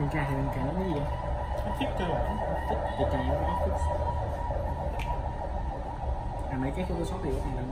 mình cài thì mình cài nó cái gì vậy? Nó thích cơ bản thích thì cài nó cái à mấy cái photoshop thì có thể là